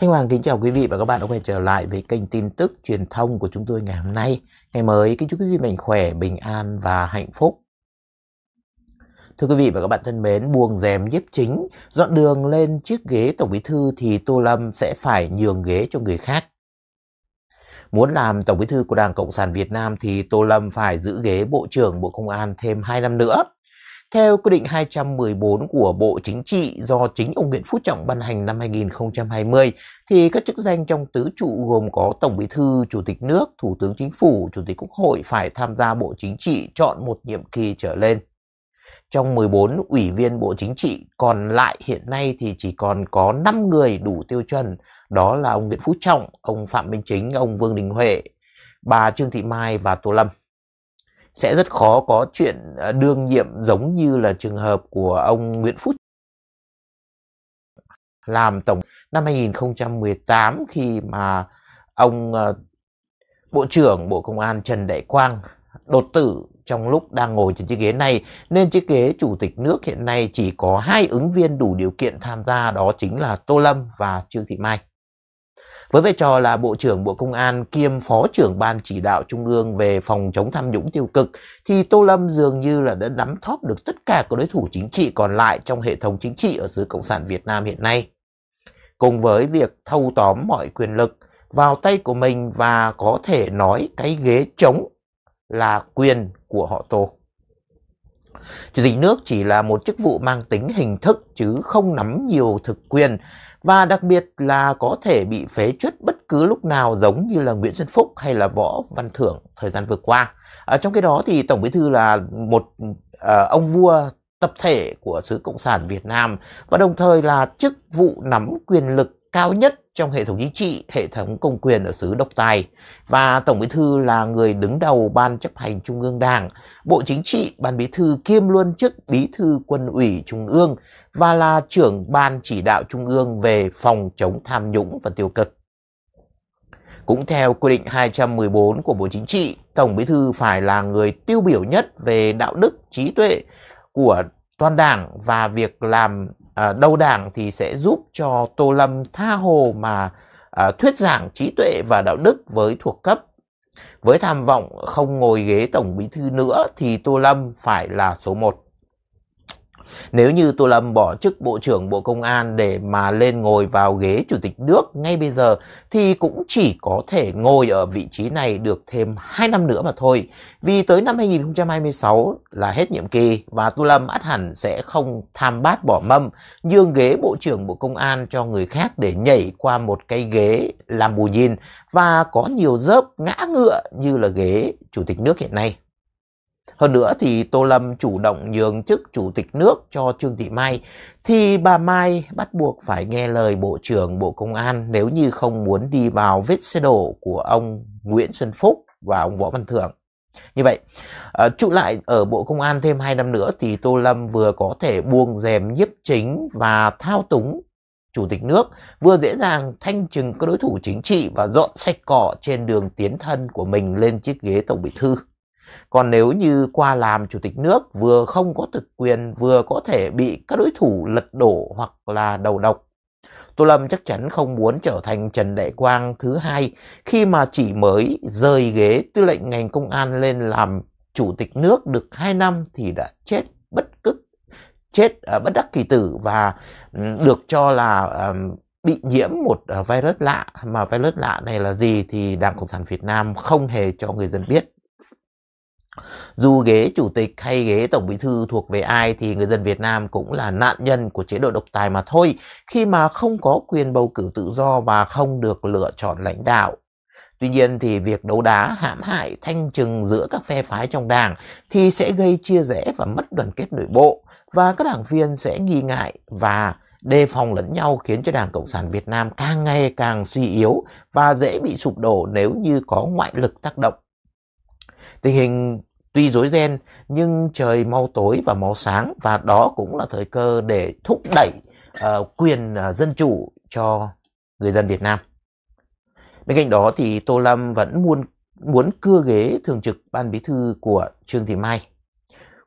Thanh Hoàng kính chào quý vị và các bạn đã quay trở lại với kênh tin tức truyền thông của chúng tôi ngày hôm nay. Ngày mới kính chúc quý vị mạnh khỏe, bình an và hạnh phúc. Thưa quý vị và các bạn thân mến, buông rèm nhiếp chính, dọn đường lên chiếc ghế Tổng Bí thư thì Tô Lâm sẽ phải nhường ghế cho người khác. Muốn làm Tổng Bí thư của Đảng Cộng sản Việt Nam thì Tô Lâm phải giữ ghế Bộ trưởng Bộ Công an thêm 2 năm nữa. Theo quy định 214 của Bộ Chính trị do chính ông Nguyễn Phú Trọng ban hành năm 2020, thì các chức danh trong tứ trụ gồm có Tổng Bí thư, Chủ tịch nước, Thủ tướng Chính phủ, Chủ tịch Quốc hội phải tham gia Bộ Chính trị chọn một nhiệm kỳ trở lên. Trong 14 ủy viên Bộ Chính trị còn lại hiện nay thì chỉ còn có 5 người đủ tiêu chuẩn, đó là ông Nguyễn Phú Trọng, ông Phạm Minh Chính, ông Vương Đình Huệ, bà Trương Thị Mai và Tô Lâm sẽ rất khó có chuyện ờ, đương nhiệm giống như là trường hợp của ông Nguyễn Phú làm tổng năm 2018 khi mà ông ờ, Bộ trưởng Bộ Công an Trần Đại Quang đột tử trong lúc đang ngồi trên chiếc ghế này nên chiếc ghế chủ tịch nước hiện nay chỉ có hai ứng viên đủ điều kiện tham gia, đó chính là Tô Lâm và Trương Thị Mai. Với vai trò là Bộ trưởng Bộ Công an kiêm Phó trưởng Ban chỉ đạo Trung ương về phòng chống tham nhũng tiêu cực, thì Tô Lâm dường như là đã nắm thóp được tất cả các đối thủ chính trị còn lại trong hệ thống chính trị ở xứ Cộng sản Việt Nam hiện nay. Cùng với việc thâu tóm mọi quyền lực vào tay của mình và có thể nói cái ghế trống là quyền của họ Tô. Chủ tịch nước chỉ là một chức vụ mang tính hình thức chứ không nắm nhiều thực quyền và đặc biệt là có thể bị phế chuất bất cứ lúc nào giống như là Nguyễn Xuân Phúc hay là Võ Văn Thưởng thời gian vừa qua. ở trong cái đó thì Tổng Bí thư là một à, ông vua tập thể của xứ Cộng sản Việt Nam và đồng thời là chức vụ nắm quyền lực cao nhất trong hệ thống chính trị, hệ thống công quyền ở xứ độc tài. Và Tổng Bí thư là người đứng đầu Ban chấp hành Trung ương Đảng, Bộ Chính trị, Ban Bí thư kiêm luôn chức Bí thư Quân ủy Trung ương và là trưởng Ban chỉ đạo Trung ương về phòng chống tham nhũng và tiêu cực. Cũng theo quy định 214 của Bộ Chính trị, Tổng Bí thư phải là người tiêu biểu nhất về đạo đức, trí tuệ của toàn đảng và việc làm à, đầu đảng thì sẽ giúp cho Tô Lâm tha hồ mà à, thuyết giảng trí tuệ và đạo đức với thuộc cấp. Với tham vọng không ngồi ghế tổng bí thư nữa thì Tô Lâm phải là số 1. Nếu như Tô Lâm bỏ chức Bộ trưởng Bộ Công an để mà lên ngồi vào ghế Chủ tịch nước ngay bây giờ, thì cũng chỉ có thể ngồi ở vị trí này được thêm 2 năm nữa mà thôi. Vì tới năm 2026 là hết nhiệm kỳ và Tô Lâm ắt hẳn sẽ không tham bát bỏ mâm, nhường ghế Bộ trưởng Bộ Công an cho người khác để nhảy qua một cái ghế làm bù nhìn và có nhiều dớp ngã ngựa như là ghế Chủ tịch nước hiện nay. Hơn nữa thì Tô Lâm chủ động nhường chức chủ tịch nước cho Trương Thị Mai thì bà Mai bắt buộc phải nghe lời Bộ trưởng Bộ Công an nếu như không muốn đi vào vết xe đổ của ông Nguyễn Xuân Phúc và ông Võ Văn Thưởng. Như vậy, à, trụ lại ở Bộ Công an thêm 2 năm nữa thì Tô Lâm vừa có thể buông rèm nhiếp chính và thao túng chủ tịch nước, vừa dễ dàng thanh trừng các đối thủ chính trị và dọn sạch cỏ trên đường tiến thân của mình lên chiếc ghế tổng bí thư. Còn nếu như qua làm chủ tịch nước vừa không có thực quyền vừa có thể bị các đối thủ lật đổ hoặc là đầu độc. Tô Lâm chắc chắn không muốn trở thành Trần Đại Quang thứ hai khi mà chỉ mới rời ghế tư lệnh ngành công an lên làm chủ tịch nước được 2 năm thì đã chết bất cức chết uh, bất đắc kỳ tử và ừ, được cho là uh, bị nhiễm một à, virus lạ mà virus lạ này là gì thì Đảng Cộng sản Việt Nam không hề cho người dân biết. Dù ghế chủ tịch hay ghế tổng bí thư thuộc về ai thì người dân Việt Nam cũng là nạn nhân của chế độ độc tài mà thôi, khi mà không có quyền bầu cử tự do và không được lựa chọn lãnh đạo. Tuy nhiên thì việc đấu đá hãm hại thanh trừng giữa các phe phái trong đảng thì sẽ gây chia rẽ và mất đoàn kết nội bộ và các đảng viên sẽ nghi ngại và đề phòng lẫn nhau khiến cho Đảng Cộng sản Việt Nam càng ngày càng suy yếu và dễ bị sụp đổ nếu như có ngoại lực tác động. Tình hình tuy rối ren nhưng trời mau tối và mau sáng và đó cũng là thời cơ để thúc đẩy uh, quyền uh, dân chủ cho người dân Việt Nam. Bên cạnh đó thì Tô Lâm vẫn muốn muốn cưa ghế thường trực ban bí thư của Trương Thị Mai.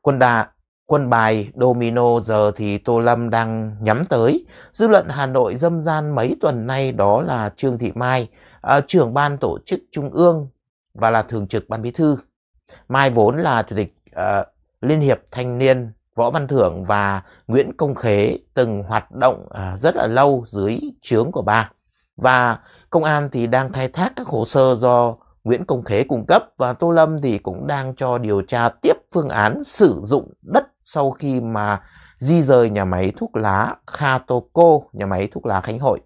Quân đà quân bài domino giờ thì Tô Lâm đang nhắm tới. Dư luận Hà Nội dâm gian mấy tuần nay đó là Trương Thị Mai, uh, trưởng ban tổ chức Trung ương và là thường trực ban bí thư. Mai vốn là chủ tịch uh, Liên hiệp Thanh niên Võ Văn Thưởng và Nguyễn Công Khế từng hoạt động uh, rất là lâu dưới trướng của bà. Và công an thì đang khai thác các hồ sơ do Nguyễn Công Khế cung cấp và Tô Lâm thì cũng đang cho điều tra tiếp phương án sử dụng đất sau khi mà di rời nhà máy thuốc lá Khatoco, nhà máy thuốc lá Khánh Hội.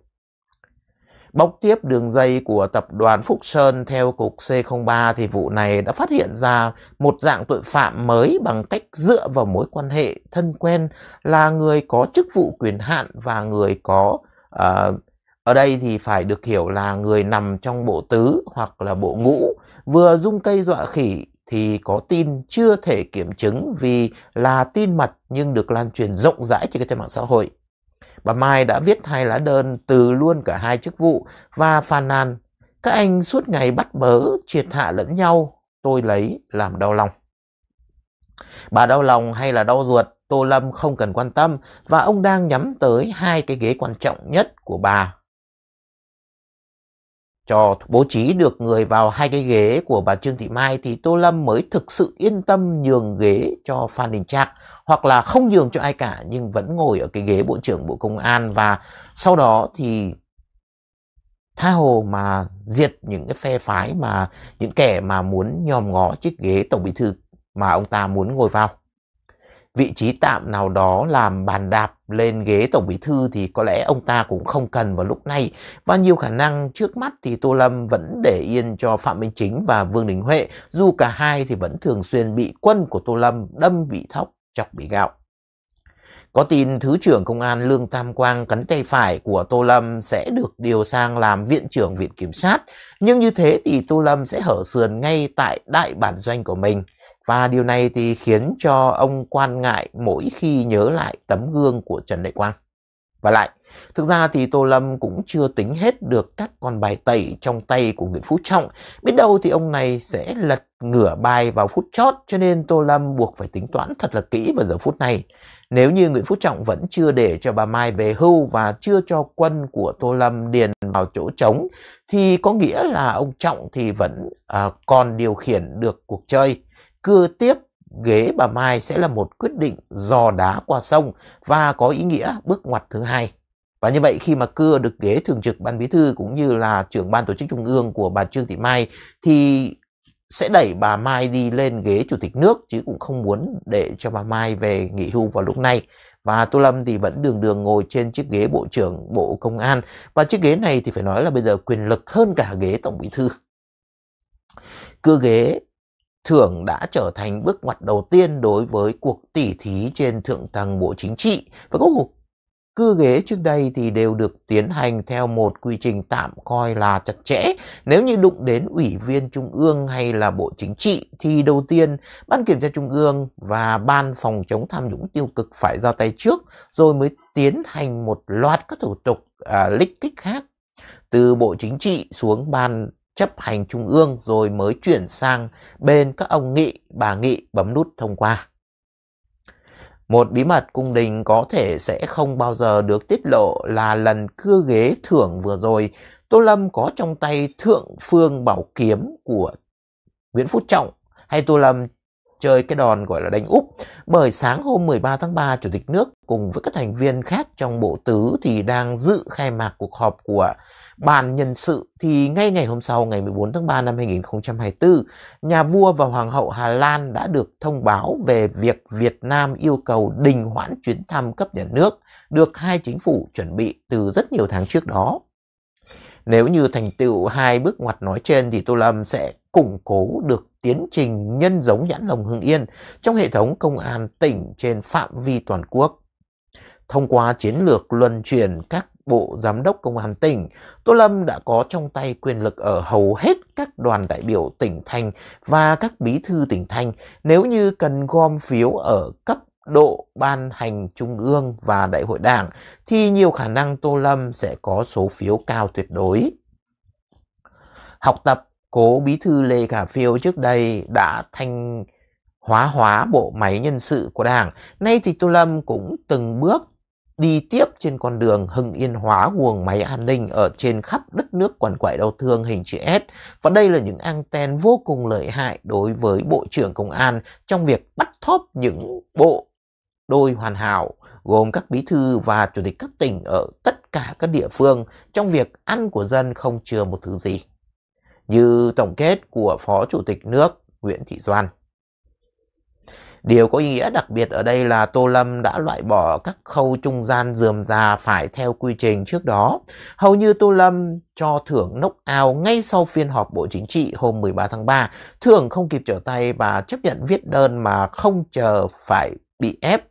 Bóc tiếp đường dây của tập đoàn Phúc Sơn theo cục C03 thì vụ này đã phát hiện ra một dạng tội phạm mới bằng cách dựa vào mối quan hệ thân quen là người có chức vụ quyền hạn và người có uh, ở đây thì phải được hiểu là người nằm trong bộ tứ hoặc là bộ ngũ vừa dung cây dọa khỉ thì có tin chưa thể kiểm chứng vì là tin mật nhưng được lan truyền rộng rãi trên các trang mạng xã hội. Bà Mai đã viết hai lá đơn từ luôn cả hai chức vụ và phàn nàn các anh suốt ngày bắt bớ, triệt hạ lẫn nhau, tôi lấy làm đau lòng. Bà đau lòng hay là đau ruột, Tô Lâm không cần quan tâm và ông đang nhắm tới hai cái ghế quan trọng nhất của bà cho bố trí được người vào hai cái ghế của bà Trương Thị Mai thì Tô Lâm mới thực sự yên tâm nhường ghế cho Phan Đình Trạc, hoặc là không nhường cho ai cả, nhưng vẫn ngồi ở cái ghế Bộ trưởng Bộ Công an. Và sau đó thì tha hồ mà diệt những cái phe phái mà, những kẻ mà muốn nhòm ngó chiếc ghế Tổng Bí thư mà ông ta muốn ngồi vào vị trí tạm nào đó làm bàn đạp lên ghế tổng bí thư thì có lẽ ông ta cũng không cần vào lúc này và nhiều khả năng trước mắt thì Tô Lâm vẫn để yên cho Phạm Minh Chính và Vương Đình Huệ, dù cả hai thì vẫn thường xuyên bị quân của Tô Lâm đâm bị thóc, chọc bị gạo. Có tin Thứ trưởng Công an Lương Tam Quang cắn tay phải của Tô Lâm sẽ được điều sang làm Viện trưởng Viện Kiểm sát. Nhưng như thế thì Tô Lâm sẽ hở sườn ngay tại đại bản doanh của mình. Và điều này thì khiến cho ông quan ngại mỗi khi nhớ lại tấm gương của Trần Đại Quang. Và lại, thực ra thì Tô Lâm cũng chưa tính hết được các con bài tẩy trong tay của Nguyễn Phú Trọng. Biết đâu thì ông này sẽ lật ngửa bài vào phút chót cho nên Tô Lâm buộc phải tính toán thật là kỹ vào giờ phút này. Nếu như Nguyễn Phú Trọng vẫn chưa để cho bà Mai về hưu và chưa cho quân của Tô Lâm điền vào chỗ trống thì có nghĩa là ông Trọng thì vẫn à, còn điều khiển được cuộc chơi cưa tiếp ghế bà Mai sẽ là một quyết định dò đá qua sông và có ý nghĩa bước ngoặt thứ hai. Và như vậy khi mà cưa được ghế thường trực ban bí thư cũng như là trưởng ban tổ chức trung ương của bà Trương Thị Mai thì sẽ đẩy bà Mai đi lên ghế chủ tịch nước chứ cũng không muốn để cho bà Mai về nghỉ hưu vào lúc này. Và Tô Lâm thì vẫn đường đường ngồi trên chiếc ghế Bộ trưởng Bộ Công an. Và chiếc ghế này thì phải nói là bây giờ quyền lực hơn cả ghế Tổng Bí Thư. Cưa ghế thưởng đã trở thành bước ngoặt đầu tiên đối với cuộc tỉ thí trên thượng tầng Bộ Chính trị và các cuộc cưa ghế trước đây thì đều được tiến hành theo một quy trình tạm coi là chặt chẽ. Nếu như đụng đến Ủy viên Trung ương hay là Bộ Chính trị thì đầu tiên Ban Kiểm tra Trung ương và Ban Phòng chống tham nhũng tiêu cực phải ra tay trước rồi mới tiến hành một loạt các thủ tục à, lích kích khác từ Bộ Chính trị xuống Ban chấp hành trung ương rồi mới chuyển sang bên các ông nghị, bà nghị bấm nút thông qua. Một bí mật cung đình có thể sẽ không bao giờ được tiết lộ là lần cưa ghế thưởng vừa rồi, Tô Lâm có trong tay thượng phương bảo kiếm của Nguyễn Phú Trọng. Hay Tô Lâm chơi cái đòn gọi là đánh úp. Bởi sáng hôm 13 tháng 3 Chủ tịch nước cùng với các thành viên khác trong bộ tứ thì đang dự khai mạc cuộc họp của bàn nhân sự thì ngay ngày hôm sau ngày 14 tháng 3 năm 2024, nhà vua và hoàng hậu Hà Lan đã được thông báo về việc Việt Nam yêu cầu đình hoãn chuyến thăm cấp nhà nước được hai chính phủ chuẩn bị từ rất nhiều tháng trước đó. Nếu như thành tựu hai bước ngoặt nói trên thì Tô Lâm sẽ củng cố được tiến trình nhân giống nhãn lồng Hưng Yên trong hệ thống công an tỉnh trên phạm vi toàn quốc. Thông qua chiến lược luân chuyển các Bộ Giám đốc Công an tỉnh, Tô Lâm đã có trong tay quyền lực ở hầu hết các đoàn đại biểu tỉnh thành và các bí thư tỉnh thành nếu như cần gom phiếu ở cấp độ ban hành trung ương và đại hội đảng thì nhiều khả năng Tô Lâm sẽ có số phiếu cao tuyệt đối. Học tập cố bí thư Lê Khả Phiêu trước đây đã thành hóa hóa bộ máy nhân sự của Đảng. Nay thì Tô Lâm cũng từng bước đi tiếp trên con đường hưng yên hóa guồng máy an ninh ở trên khắp đất nước quằn quại đau thương hình chữ S. Và đây là những anten vô cùng lợi hại đối với Bộ trưởng Công an trong việc bắt thóp những bộ đôi hoàn hảo, gồm các bí thư và chủ tịch các tỉnh ở tất cả các địa phương trong việc ăn của dân không chừa một thứ gì. Như tổng kết của Phó Chủ tịch nước Nguyễn Thị Doan. Điều có ý nghĩa đặc biệt ở đây là Tô Lâm đã loại bỏ các khâu trung gian dườm già phải theo quy trình trước đó. Hầu như Tô Lâm cho thưởng nốc ao ngay sau phiên họp Bộ Chính trị hôm 13 tháng 3. Thưởng không kịp trở tay và chấp nhận viết đơn mà không chờ phải bị ép.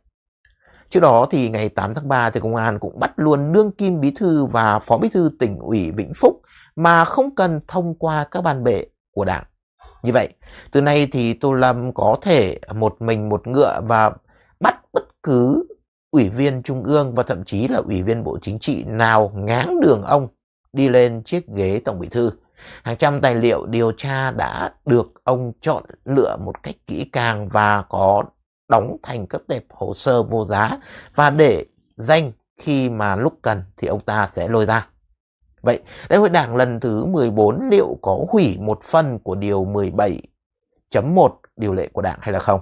Trước đó thì ngày 8 tháng 3 thì công an cũng bắt luôn đương kim bí thư và phó bí thư tỉnh ủy Vĩnh Phúc mà không cần thông qua các ban bệ của đảng. Như vậy, từ nay thì Tô Lâm có thể một mình một ngựa và bắt bất cứ ủy viên trung ương và thậm chí là ủy viên bộ chính trị nào ngáng đường ông đi lên chiếc ghế tổng bí thư. Hàng trăm tài liệu điều tra đã được ông chọn lựa một cách kỹ càng và có đóng thành các tệp hồ sơ vô giá và để danh khi mà lúc cần thì ông ta sẽ lôi ra. Vậy, Đại hội Đảng lần thứ 14 liệu có hủy một phần của điều 17.1 điều lệ của Đảng hay là không?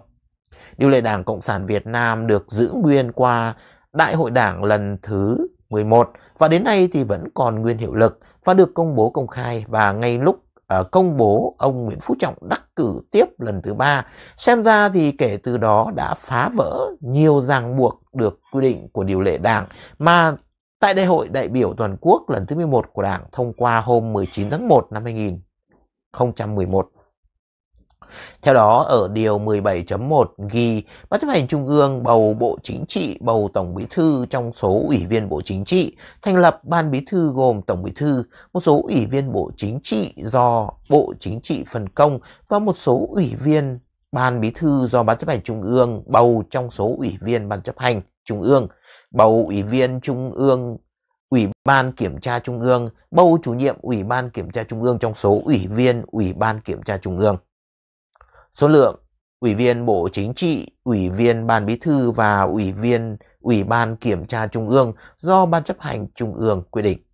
Điều lệ Đảng Cộng sản Việt Nam được giữ nguyên qua Đại hội Đảng lần thứ 11 và đến nay thì vẫn còn nguyên hiệu lực và được công bố công khai và ngay lúc uh, công bố ông Nguyễn Phú Trọng đắc cử tiếp lần thứ ba. Xem ra thì kể từ đó đã phá vỡ nhiều ràng buộc được quy định của điều lệ đảng mà tại Đại hội đại biểu toàn quốc lần thứ 11 của Đảng thông qua hôm 19 tháng 1 năm 2011. Theo đó, ở Điều 17.1 ghi Ban chấp hành Trung ương bầu Bộ Chính trị bầu Tổng Bí thư trong số Ủy viên Bộ Chính trị, thành lập Ban Bí thư gồm Tổng Bí thư, một số Ủy viên Bộ Chính trị do Bộ Chính trị phân công và một số Ủy viên Ban Bí thư do Ban chấp hành Trung ương bầu trong số Ủy viên Ban chấp hành Trung ương, bầu Ủy viên Trung ương Ủy ban Kiểm tra Trung ương, bầu chủ nhiệm Ủy ban Kiểm tra Trung ương trong số Ủy viên Ủy ban Kiểm tra Trung ương. Số lượng Ủy viên Bộ Chính trị, Ủy viên Ban Bí thư và Ủy viên Ủy ban Kiểm tra Trung ương do Ban chấp hành Trung ương quy định.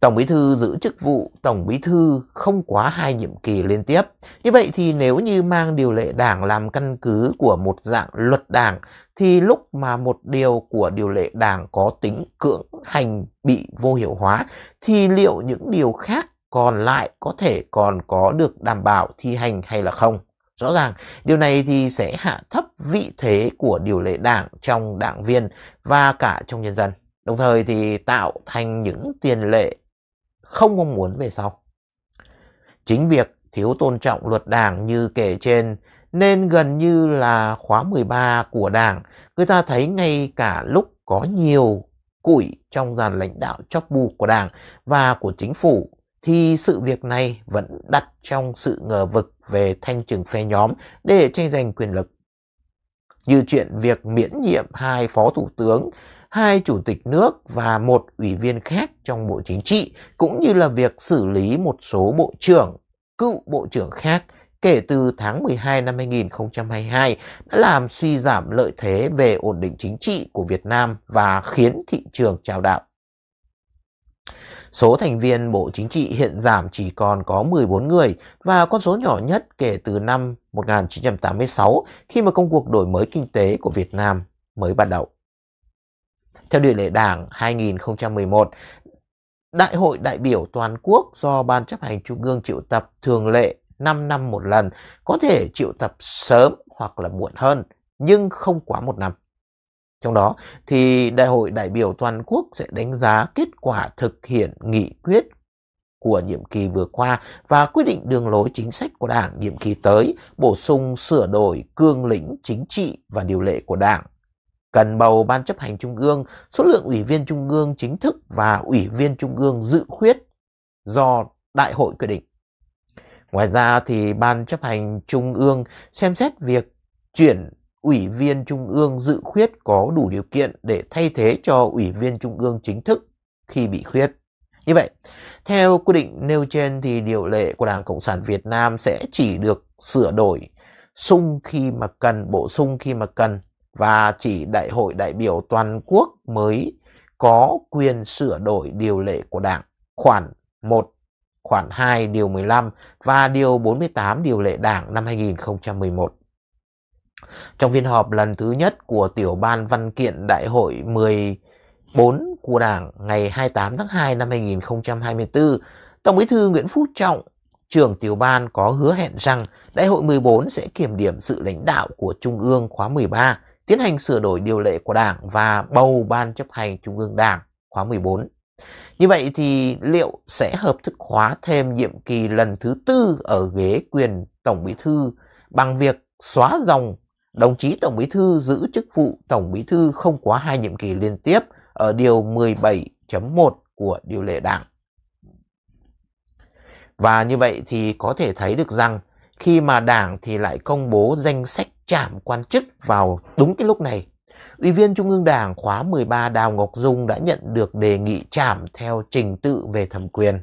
Tổng Bí thư giữ chức vụ Tổng Bí thư không quá hai nhiệm kỳ liên tiếp. Như vậy thì nếu như mang điều lệ đảng làm căn cứ của một dạng luật đảng thì lúc mà một điều của điều lệ đảng có tính cưỡng hành bị vô hiệu hóa thì liệu những điều khác còn lại có thể còn có được đảm bảo thi hành hay là không. Rõ ràng, điều này thì sẽ hạ thấp vị thế của điều lệ đảng trong đảng viên và cả trong nhân dân. Đồng thời thì tạo thành những tiền lệ không mong muốn về sau. Chính việc thiếu tôn trọng luật đảng như kể trên nên gần như là khóa 13 của đảng, người ta thấy ngay cả lúc có nhiều củi trong dàn lãnh đạo chóp bu của đảng và của chính phủ thì sự việc này vẫn đặt trong sự ngờ vực về thanh trừng phe nhóm để tranh giành quyền lực. Như chuyện việc miễn nhiệm hai phó thủ tướng, hai chủ tịch nước và một ủy viên khác trong Bộ Chính trị, cũng như là việc xử lý một số bộ trưởng, cựu bộ trưởng khác kể từ tháng 12 năm 2022 đã làm suy giảm lợi thế về ổn định chính trị của Việt Nam và khiến thị trường trao đảo. Số thành viên Bộ Chính trị hiện giảm chỉ còn có 14 người và con số nhỏ nhất kể từ năm 1986 khi mà công cuộc đổi mới kinh tế của Việt Nam mới bắt đầu. Theo điều lệ đảng 2011, Đại hội đại biểu toàn quốc do Ban chấp hành Trung ương triệu tập thường lệ 5 năm một lần, có thể triệu tập sớm hoặc là muộn hơn, nhưng không quá một năm. Trong đó thì Đại hội đại biểu toàn quốc sẽ đánh giá kết quả thực hiện nghị quyết của nhiệm kỳ vừa qua và quyết định đường lối chính sách của Đảng nhiệm kỳ tới, bổ sung sửa đổi cương lĩnh chính trị và điều lệ của Đảng. Cần bầu Ban chấp hành Trung ương, số lượng ủy viên Trung ương chính thức và ủy viên Trung ương dự khuyết do Đại hội quyết định. Ngoài ra thì Ban chấp hành Trung ương xem xét việc chuyển Ủy viên Trung ương dự khuyết có đủ điều kiện để thay thế cho Ủy viên Trung ương chính thức khi bị khuyết. Như vậy, theo quy định nêu trên thì điều lệ của Đảng Cộng sản Việt Nam sẽ chỉ được sửa đổi sung khi mà cần, bổ sung khi mà cần và chỉ đại hội đại biểu toàn quốc mới có quyền sửa đổi điều lệ của Đảng khoản 1, khoản 2 điều 15 và điều 48 điều lệ Đảng năm 2011. Trong phiên họp lần thứ nhất của tiểu ban văn kiện đại hội 14 của Đảng ngày 28 tháng 2 năm 2024, Tổng Bí thư Nguyễn Phú Trọng, trưởng tiểu ban có hứa hẹn rằng Đại hội 14 sẽ kiểm điểm sự lãnh đạo của Trung ương khóa 13, tiến hành sửa đổi điều lệ của Đảng và bầu Ban chấp hành Trung ương Đảng khóa 14. Như vậy thì liệu sẽ hợp thức hóa thêm nhiệm kỳ lần thứ tư ở ghế quyền Tổng Bí thư bằng việc xóa dòng đồng chí Tổng Bí thư giữ chức vụ Tổng Bí thư không quá hai nhiệm kỳ liên tiếp ở điều 17.1 của điều lệ Đảng. Và như vậy thì có thể thấy được rằng khi mà Đảng thì lại công bố danh sách trảm quan chức vào đúng cái lúc này. Ủy viên Trung ương Đảng khóa 13 Đào Ngọc Dung đã nhận được đề nghị trảm theo trình tự về thẩm quyền.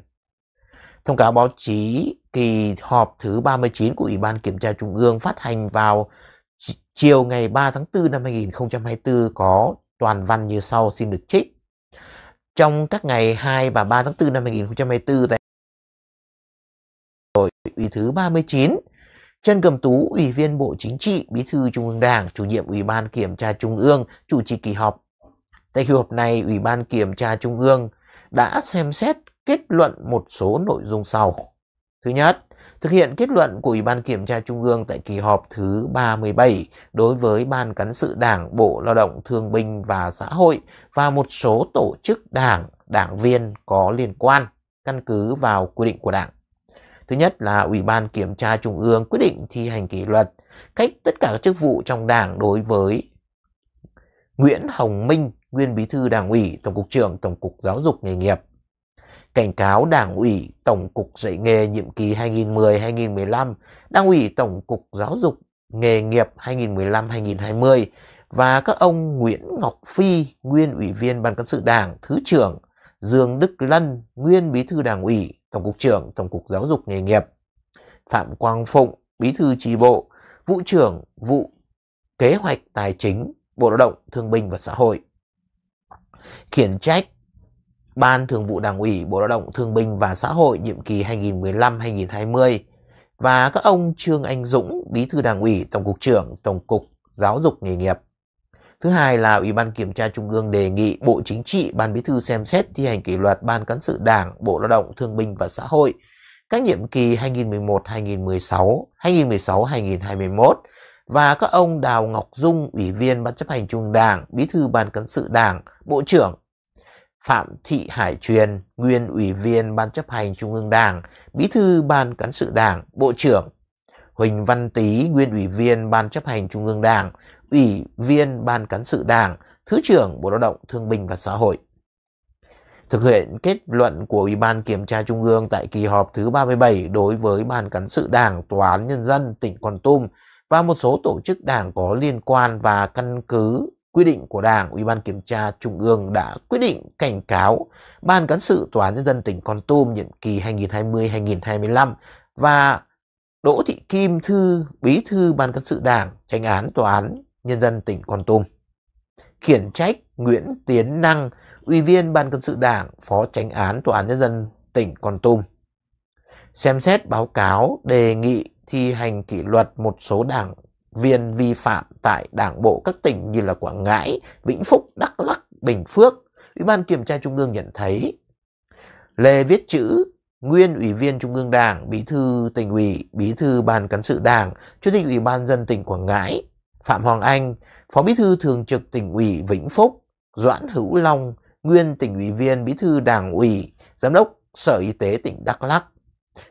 Thông cáo báo chí kỳ họp thứ 39 của Ủy ban Kiểm tra Trung ương phát hành vào chiều ngày 3 tháng 4 năm 2024 có toàn văn như sau xin được trích. Trong các ngày 2 và 3 tháng 4 năm 2024 tại ủy thứ 39, Trần Cẩm Tú, Ủy viên Bộ Chính trị, Bí thư Trung ương Đảng, chủ nhiệm Ủy ban Kiểm tra Trung ương, chủ trì kỳ họp. Tại kỳ họp này, Ủy ban Kiểm tra Trung ương đã xem xét kết luận một số nội dung sau. Thứ nhất, thực hiện kết luận của Ủy ban Kiểm tra Trung ương tại kỳ họp thứ 37 đối với Ban Cán sự Đảng, Bộ Lao động Thương binh và Xã hội và một số tổ chức đảng, đảng viên có liên quan căn cứ vào quy định của Đảng. Thứ nhất là Ủy ban Kiểm tra Trung ương quyết định thi hành kỷ luật cách tất cả các chức vụ trong Đảng đối với Nguyễn Hồng Minh, nguyên bí thư Đảng ủy, Tổng cục trưởng Tổng cục Giáo dục nghề nghiệp. Cảnh cáo Đảng ủy Tổng cục dạy nghề nhiệm kỳ 2010-2015, Đảng ủy Tổng cục Giáo dục nghề nghiệp 2015-2020 và các ông Nguyễn Ngọc Phi, nguyên ủy viên Ban cán sự Đảng, Thứ trưởng, Dương Đức Lân, nguyên bí thư Đảng ủy, Tổng cục trưởng Tổng cục Giáo dục nghề nghiệp, Phạm Quang Phụng, Bí thư tri bộ, vụ trưởng vụ kế hoạch tài chính, Bộ Lao động, Thương binh và Xã hội. Khiển trách Ban Thường vụ Đảng ủy Bộ Lao động, Thương binh và Xã hội nhiệm kỳ 2015-2020 và các ông Trương Anh Dũng, Bí thư Đảng ủy, Tổng cục trưởng Tổng cục Giáo dục nghề nghiệp. Thứ hai là Ủy ban Kiểm tra Trung ương đề nghị Bộ Chính trị, Ban Bí thư xem xét thi hành kỷ luật Ban Cán sự Đảng, Bộ Lao động, Thương binh và Xã hội các nhiệm kỳ 2011-2016, 2016-2021 và các ông Đào Ngọc Dung, Ủy viên Ban chấp hành Trung ương Đảng, Bí thư Ban Cán sự Đảng, Bộ trưởng Phạm Thị Hải Truyền, nguyên Ủy viên Ban chấp hành Trung ương Đảng, Bí thư Ban Cán sự Đảng, Bộ trưởng Huỳnh Văn Tý, nguyên Ủy viên Ban chấp hành Trung ương Đảng, Ủy viên Ban Cán sự Đảng, Thứ trưởng Bộ Lao động Thương binh và Xã hội. Thực hiện kết luận của Ủy ban Kiểm tra Trung ương tại kỳ họp thứ 37 đối với Ban Cán sự Đảng, Tòa án Nhân dân tỉnh Con Tum và một số tổ chức đảng có liên quan và căn cứ quy định của Đảng, Ủy ban Kiểm tra Trung ương đã quyết định cảnh cáo Ban Cán sự Tòa án Nhân dân tỉnh Con Tum nhiệm kỳ 2020-2025 và Đỗ Thị Kim Thư, Bí thư Ban Cán sự Đảng, tranh án Tòa án Nhân dân tỉnh Con Tum. Khiển trách Nguyễn Tiến Năng, Ủy viên Ban Cán sự Đảng, Phó Tránh án Tòa án Nhân dân tỉnh Con Tum. Xem xét báo cáo đề nghị thi hành kỷ luật một số đảng viên vi phạm tại đảng bộ các tỉnh như là Quảng Ngãi, Vĩnh Phúc, Đắk lắc Bình Phước. Ủy ban Kiểm tra Trung ương nhận thấy Lê Viết Chữ, nguyên ủy viên Trung ương Đảng, bí thư tỉnh ủy, bí thư ban cán sự Đảng, chủ tịch ủy ban dân tỉnh Quảng Ngãi, Phạm Hoàng Anh, phó bí thư thường trực tỉnh ủy Vĩnh Phúc, Doãn Hữu Long, nguyên tỉnh ủy viên bí thư Đảng ủy, giám đốc Sở Y tế tỉnh Đắk Lắk,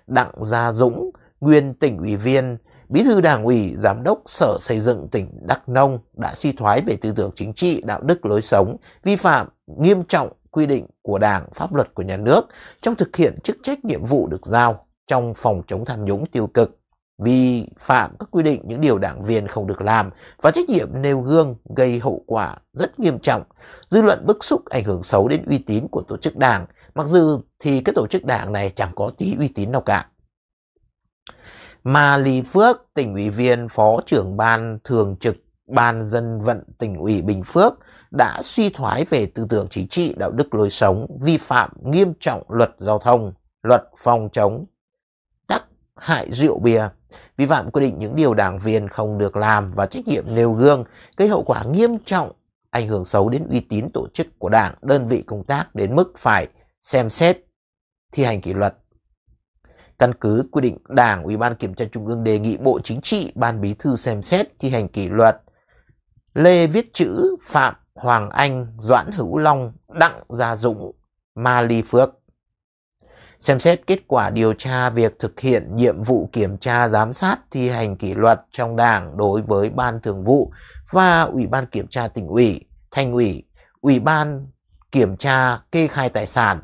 Đặng Gia Dũng, nguyên tỉnh ủy viên, bí thư Đảng ủy, giám đốc Sở Xây dựng tỉnh Đắk Nông đã suy thoái về tư tưởng chính trị, đạo đức lối sống, vi phạm nghiêm trọng quy định của Đảng, pháp luật của nhà nước trong thực hiện chức trách nhiệm vụ được giao trong phòng chống tham nhũng tiêu cực, vi phạm các quy định những điều đảng viên không được làm và trách nhiệm nêu gương gây hậu quả rất nghiêm trọng, dư luận bức xúc ảnh hưởng xấu đến uy tín của tổ chức đảng, mặc dù thì cái tổ chức đảng này chẳng có tí uy tín nào cả. Mà Lý Phước, tỉnh ủy viên, phó trưởng ban thường trực Ban dân vận tỉnh ủy Bình Phước đã suy thoái về tư tưởng chính trị, đạo đức lối sống, vi phạm nghiêm trọng luật giao thông, luật phòng chống tắc hại rượu bia, vi phạm quy định những điều đảng viên không được làm và trách nhiệm nêu gương, gây hậu quả nghiêm trọng, ảnh hưởng xấu đến uy tín tổ chức của đảng, đơn vị công tác đến mức phải xem xét thi hành kỷ luật. Căn cứ quy định Đảng, Ủy ban Kiểm tra Trung ương đề nghị Bộ Chính trị, Ban Bí thư xem xét thi hành kỷ luật Lê Viết Chữ, Phạm Hoàng Anh, Doãn Hữu Long, Đặng Gia Dũng, Ma Ly Phước. Xem xét kết quả điều tra việc thực hiện nhiệm vụ kiểm tra giám sát thi hành kỷ luật trong Đảng đối với Ban Thường vụ và Ủy ban Kiểm tra tỉnh ủy, Thành ủy, Ủy ban Kiểm tra kê khai tài sản,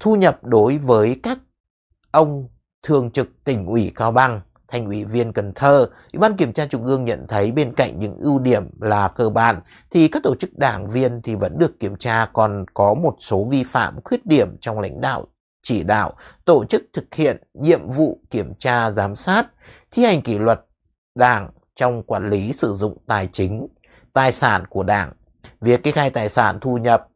thu nhập đối với các ông Thường trực tỉnh ủy Cao Bằng, thành ủy viên Cần Thơ, Ủy ban Kiểm tra Trung ương nhận thấy bên cạnh những ưu điểm là cơ bản thì các tổ chức đảng viên thì vẫn được kiểm tra còn có một số vi phạm khuyết điểm trong lãnh đạo chỉ đạo, tổ chức thực hiện nhiệm vụ kiểm tra giám sát, thi hành kỷ luật đảng trong quản lý sử dụng tài chính, tài sản của đảng, việc kê khai tài sản thu nhập.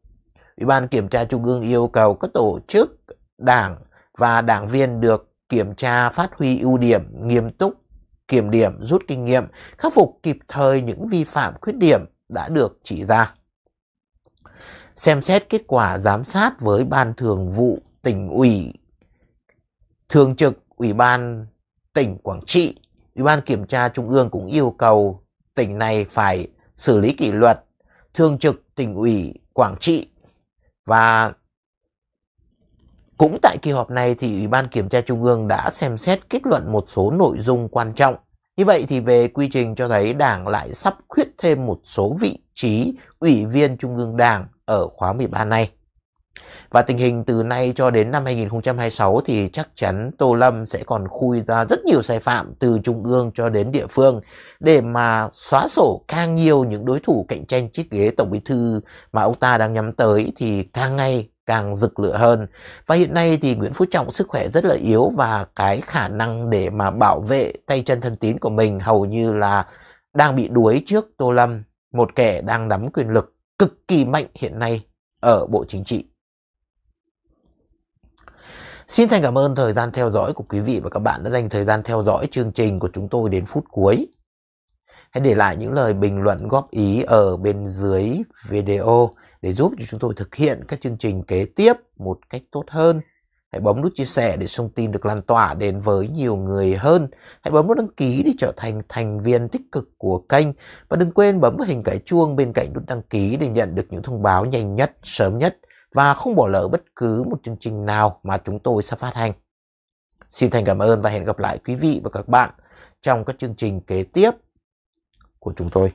Ủy ban Kiểm tra Trung ương yêu cầu các tổ chức đảng và đảng viên được kiểm tra phát huy ưu điểm, nghiêm túc, kiểm điểm, rút kinh nghiệm, khắc phục kịp thời những vi phạm khuyết điểm đã được chỉ ra. Xem xét kết quả giám sát với Ban Thường vụ tỉnh ủy, Thường trực Ủy ban tỉnh Quảng Trị, Ủy ban Kiểm tra Trung ương cũng yêu cầu tỉnh này phải xử lý kỷ luật Thường trực tỉnh ủy Quảng Trị và cũng tại kỳ họp này thì Ủy ban Kiểm tra Trung ương đã xem xét kết luận một số nội dung quan trọng. Như vậy thì về quy trình cho thấy Đảng lại sắp khuyết thêm một số vị trí Ủy viên Trung ương Đảng ở khóa 13 này. Và tình hình từ nay cho đến năm 2026 thì chắc chắn Tô Lâm sẽ còn khui ra rất nhiều sai phạm từ trung ương cho đến địa phương để mà xóa sổ càng nhiều những đối thủ cạnh tranh chiếc ghế tổng bí thư mà ông ta đang nhắm tới thì càng ngày càng rực lửa hơn. Và hiện nay thì Nguyễn Phú Trọng sức khỏe rất là yếu và cái khả năng để mà bảo vệ tay chân thân tín của mình hầu như là đang bị đuối trước Tô Lâm, một kẻ đang nắm quyền lực cực kỳ mạnh hiện nay ở Bộ Chính trị. Xin thành cảm ơn thời gian theo dõi của quý vị và các bạn đã dành thời gian theo dõi chương trình của chúng tôi đến phút cuối. Hãy để lại những lời bình luận góp ý ở bên dưới video để giúp cho chúng tôi thực hiện các chương trình kế tiếp một cách tốt hơn. Hãy bấm nút chia sẻ để thông tin được lan tỏa đến với nhiều người hơn. Hãy bấm nút đăng ký để trở thành thành viên tích cực của kênh. Và đừng quên bấm vào hình cái chuông bên cạnh nút đăng ký để nhận được những thông báo nhanh nhất, sớm nhất và không bỏ lỡ bất cứ một chương trình nào mà chúng tôi sẽ phát hành. Xin thành cảm ơn và hẹn gặp lại quý vị và các bạn trong các chương trình kế tiếp của chúng tôi.